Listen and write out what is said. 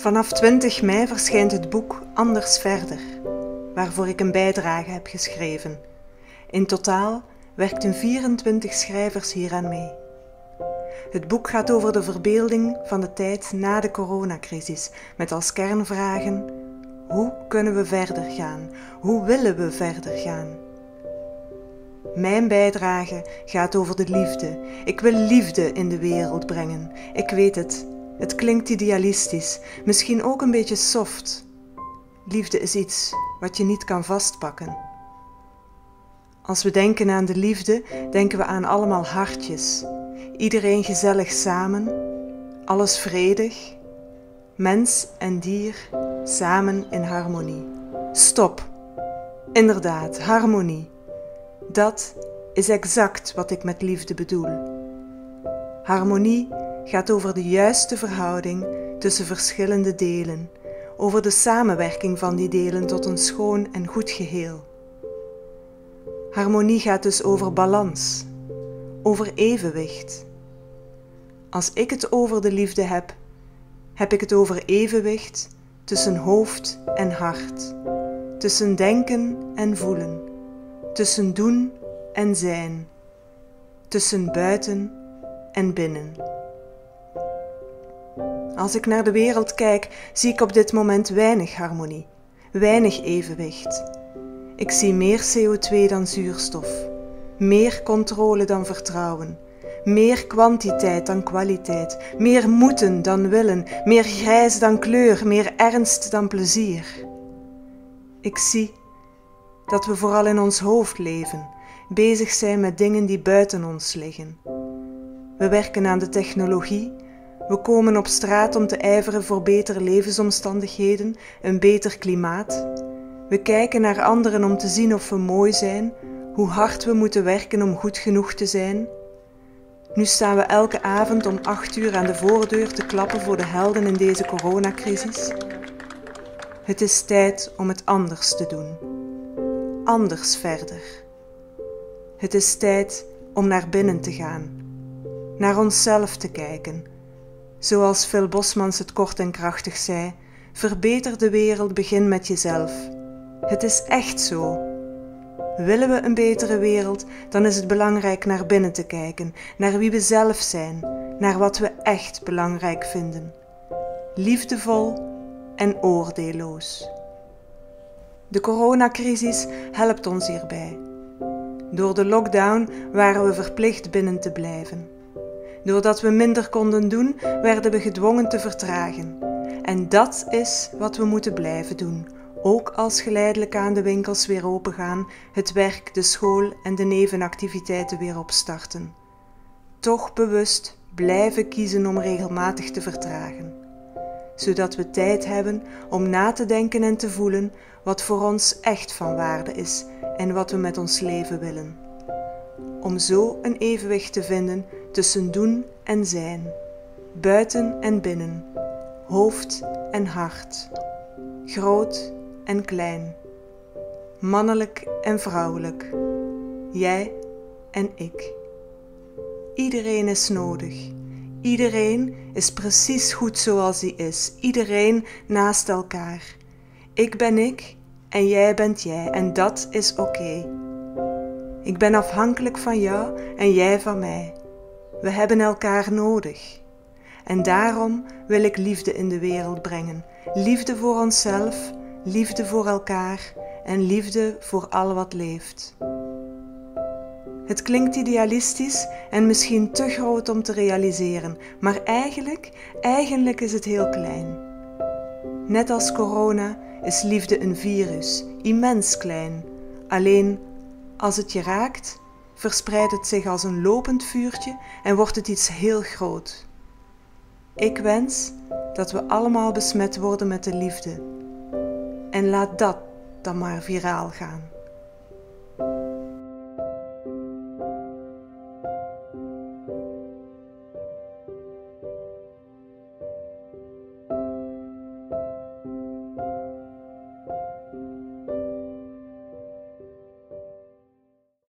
Vanaf 20 mei verschijnt het boek Anders Verder, waarvoor ik een bijdrage heb geschreven. In totaal werkten 24 schrijvers hieraan mee. Het boek gaat over de verbeelding van de tijd na de coronacrisis, met als kernvragen: hoe kunnen we verder gaan? Hoe willen we verder gaan? Mijn bijdrage gaat over de liefde. Ik wil liefde in de wereld brengen. Ik weet het. Het klinkt idealistisch, misschien ook een beetje soft. Liefde is iets wat je niet kan vastpakken. Als we denken aan de liefde, denken we aan allemaal hartjes. Iedereen gezellig samen, alles vredig, mens en dier samen in harmonie. Stop. Inderdaad, harmonie. Dat is exact wat ik met liefde bedoel. Harmonie gaat over de juiste verhouding tussen verschillende delen, over de samenwerking van die delen tot een schoon en goed geheel. Harmonie gaat dus over balans, over evenwicht. Als ik het over de liefde heb, heb ik het over evenwicht tussen hoofd en hart, tussen denken en voelen, tussen doen en zijn, tussen buiten en binnen. Als ik naar de wereld kijk, zie ik op dit moment weinig harmonie, weinig evenwicht. Ik zie meer CO2 dan zuurstof, meer controle dan vertrouwen, meer kwantiteit dan kwaliteit, meer moeten dan willen, meer grijs dan kleur, meer ernst dan plezier. Ik zie dat we vooral in ons hoofd leven, bezig zijn met dingen die buiten ons liggen. We werken aan de technologie we komen op straat om te ijveren voor betere levensomstandigheden, een beter klimaat. We kijken naar anderen om te zien of we mooi zijn, hoe hard we moeten werken om goed genoeg te zijn. Nu staan we elke avond om acht uur aan de voordeur te klappen voor de helden in deze coronacrisis. Het is tijd om het anders te doen. Anders verder. Het is tijd om naar binnen te gaan, naar onszelf te kijken Zoals Phil Bosmans het kort en krachtig zei: verbeter de wereld, begin met jezelf. Het is echt zo. Willen we een betere wereld, dan is het belangrijk naar binnen te kijken, naar wie we zelf zijn, naar wat we echt belangrijk vinden. Liefdevol en oordeelloos. De coronacrisis helpt ons hierbij. Door de lockdown waren we verplicht binnen te blijven. Doordat we minder konden doen, werden we gedwongen te vertragen. En dat is wat we moeten blijven doen, ook als geleidelijk aan de winkels weer opengaan, het werk, de school en de nevenactiviteiten weer opstarten. Toch bewust blijven kiezen om regelmatig te vertragen, zodat we tijd hebben om na te denken en te voelen wat voor ons echt van waarde is en wat we met ons leven willen. Om zo een evenwicht te vinden tussen doen en zijn, buiten en binnen, hoofd en hart, groot en klein, mannelijk en vrouwelijk, jij en ik. Iedereen is nodig. Iedereen is precies goed zoals hij is. Iedereen naast elkaar. Ik ben ik en jij bent jij en dat is oké. Ik ben afhankelijk van jou en jij van mij. We hebben elkaar nodig. En daarom wil ik liefde in de wereld brengen. Liefde voor onszelf, liefde voor elkaar en liefde voor al wat leeft. Het klinkt idealistisch en misschien te groot om te realiseren, maar eigenlijk, eigenlijk is het heel klein. Net als corona is liefde een virus, immens klein. Alleen als het je raakt, verspreidt het zich als een lopend vuurtje en wordt het iets heel groot. Ik wens dat we allemaal besmet worden met de liefde. En laat dat dan maar viraal gaan.